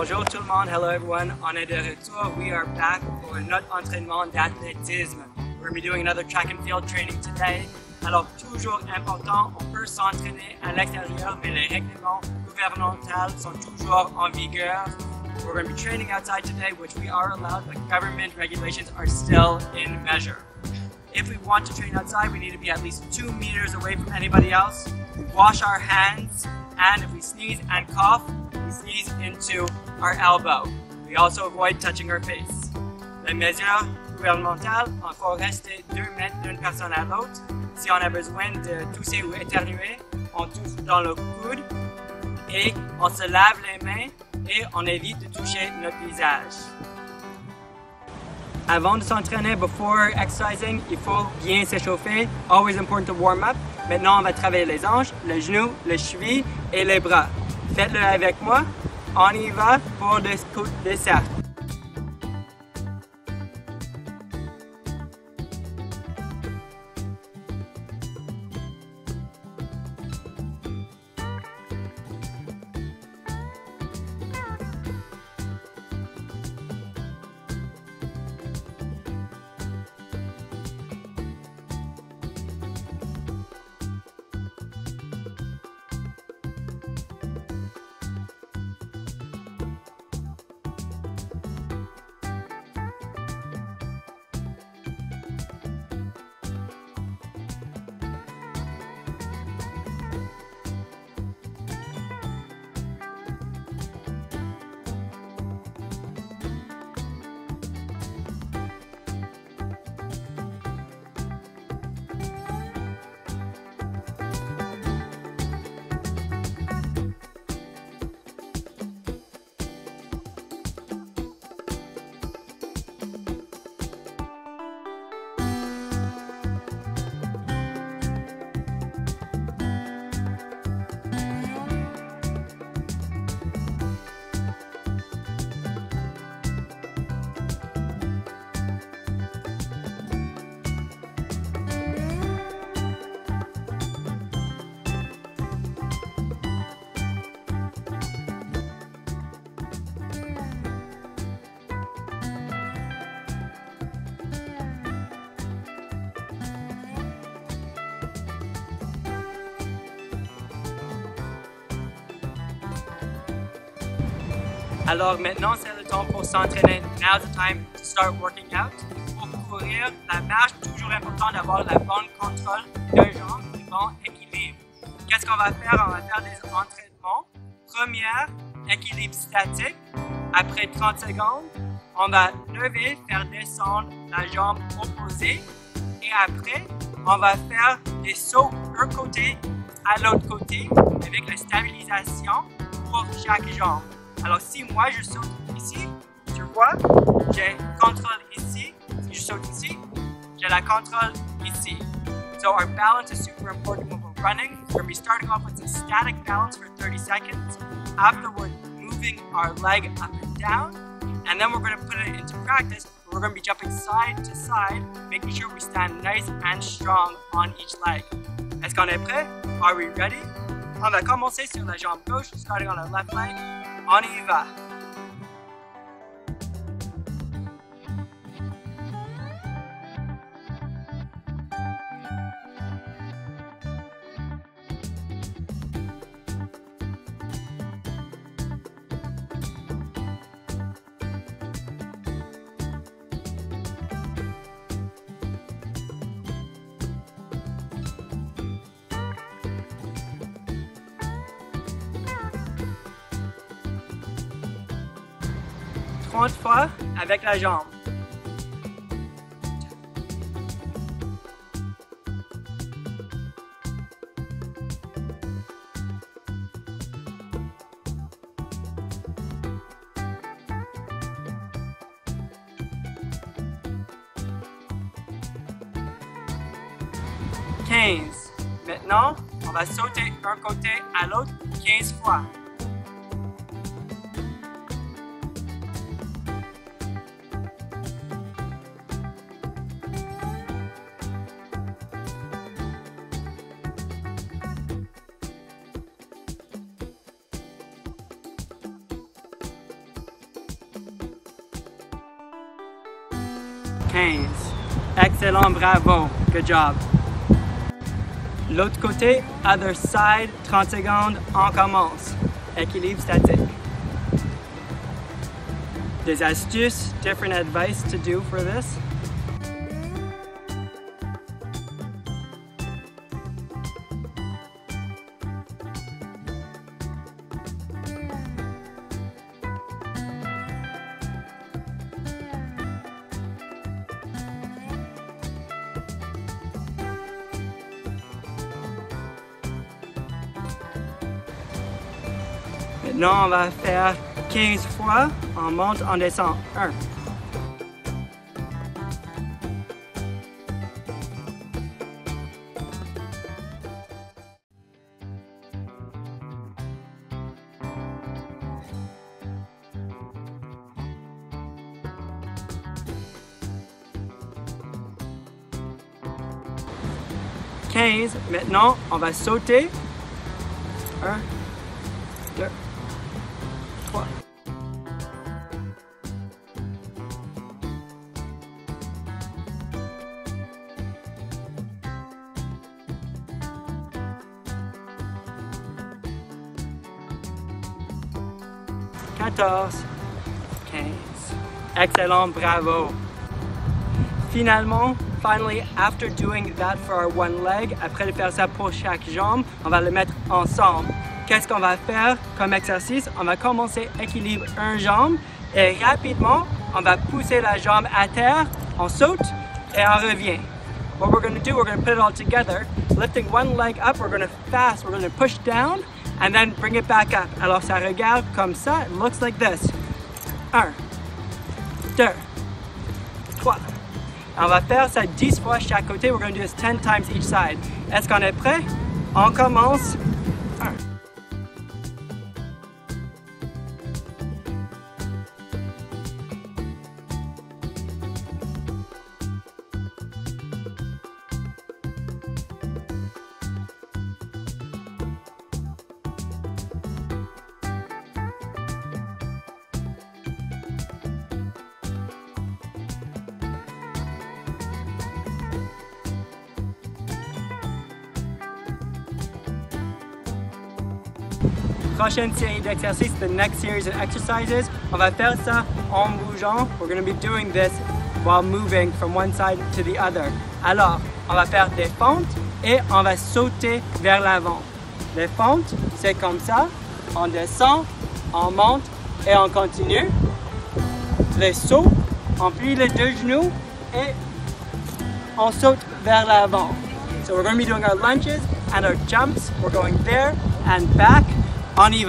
Bonjour tout le monde, hello everyone. On est de retour. We are back for notre entraînement d'athlétisme. We're going to be doing another track and field training today. Alors, toujours important, on peut s'entraîner à l'extérieur, mais les règlements gouvernementaux sont toujours en vigueur. We're going to be training outside today, which we are allowed, but government regulations are still in measure. If we want to train outside, we need to be at least two meters away from anybody else. Wash our hands, and if we sneeze and cough, we sneeze into our elbow. We also avoid touching our face. Les mesures gouvernementales, encore rester 2 mètres d'une personne à l'autre. Si on a besoin de tousser ou éternuer, on tousse dans le coude et on se lave les mains et on évite de toucher notre visage. Avant de s'entraîner, before exercising, il faut bien s'échauffer. Always important to warm up. Maintenant, on va travailler les hanches, les genoux, les chevilles et les bras. Faites-le avec moi. On y va pour le scoot Alors maintenant, c'est le temps pour s'entraîner. Now's the time to start working out. Pour courir, la marche, toujours important d'avoir la bonne contrôle d'un jambe, le bon équilibre. Qu'est-ce qu'on va faire? On va faire des entraînements. Première, équilibre statique. Après 30 secondes, on va lever, faire descendre la jambe opposée. Et après, on va faire des sauts d'un côté à l'autre côté avec la stabilisation pour chaque jambe. Alors, si moi je saute ici, tu vois, j'ai contrôle ici. Si je saute ici, j'ai la contrôle ici. So our balance is super important when we're running. We're to be starting off with a static balance for 30 seconds. Afterward, moving our leg up and down. And then we're going to put it into practice. We're going to be jumping side to side, making sure we stand nice and strong on each leg. Est-ce qu'on est prêt? Are we ready? On va commencer sur la jambe gauche, starting on our left leg. Aniva. 30 fois avec la jambe. Quinze. Maintenant, on va sauter d'un côté à l'autre 15 fois. 15. Excellent, bravo. Good job. L'autre côté, other side, 30 secondes, on commence. Équilibre statique. Des astuces, different advice to do for this? Là, on va faire 15 fois. On monte, on descend. 1. Maintenant, on va sauter. 1, 2, Excellent, bravo. Finalement, finally, after doing that for our one leg, après de faire ça pour chaque jambe, on va le mettre ensemble. Qu'est-ce qu'on va faire comme exercice? On va commencer équilibre une jambe et rapidement, on va pousser la jambe à terre, on saute et on revient. What we're going to do, we're going to put it all together. Lifting one leg up, we're going to fast, we're going to push down and then bring it back up. Alors ça regarde comme ça, it looks like this. Un, deux, trois. On va faire ça 10 fois chaque côté. We're going to do this 10 times each side. Est-ce qu'on est prêt? On commence. Prochaine série d'exercices, the next series of exercises. On va faire ça en bougeant. We're going to be doing this while moving from one side to the other. Alors, on va faire des fentes et on va sauter vers l'avant. Les fentes, c'est comme ça. On descend, on monte et on continue. Les sauts, on plie les deux genoux et on saute vers l'avant. So we're going to be doing our lunges and our jumps. We're going there and back. On y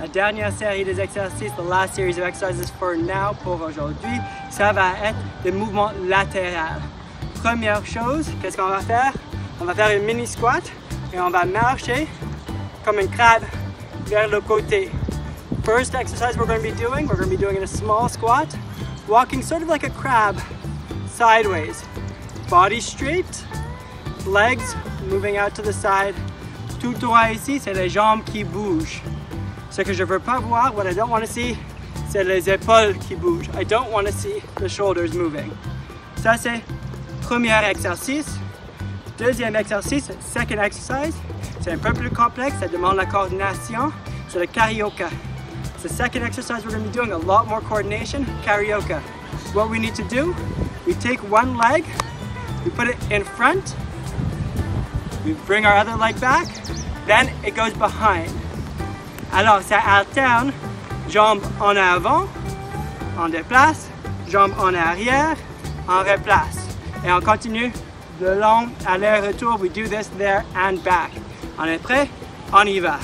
La dernière série des exercices, the last series of exercises for now, pour aujourd'hui, ça va être des mouvements latéraux. Première chose, qu'est-ce qu'on va faire? On va faire une mini squat et on va marcher comme un crabe vers le côté. First exercise we're going to be doing, we're going to be doing in a small squat, walking sort of like a crab, sideways. Body straight, legs moving out to the side. Tout droit ici, c'est les jambes qui bougent. Ce que je veux pas voir, what I don't want to see, c'est les épaules qui bougent. I don't want to see the shoulders moving. Ça, c'est premier exercice. Deuxième exercice, second exercise, c'est un peu plus complexe, ça demande la coordination. C'est le karaoke. It's The second exercise we're going to be doing a lot more coordination, karaoke. What we need to do, we take one leg, we put it in front, we bring our other leg back, then it goes behind. Alors, ça alterne, jambes en avant, on déplace, jambes en arrière, on replace. Et on continue de long aller-retour. We do this there and back. On est prêt? On y va.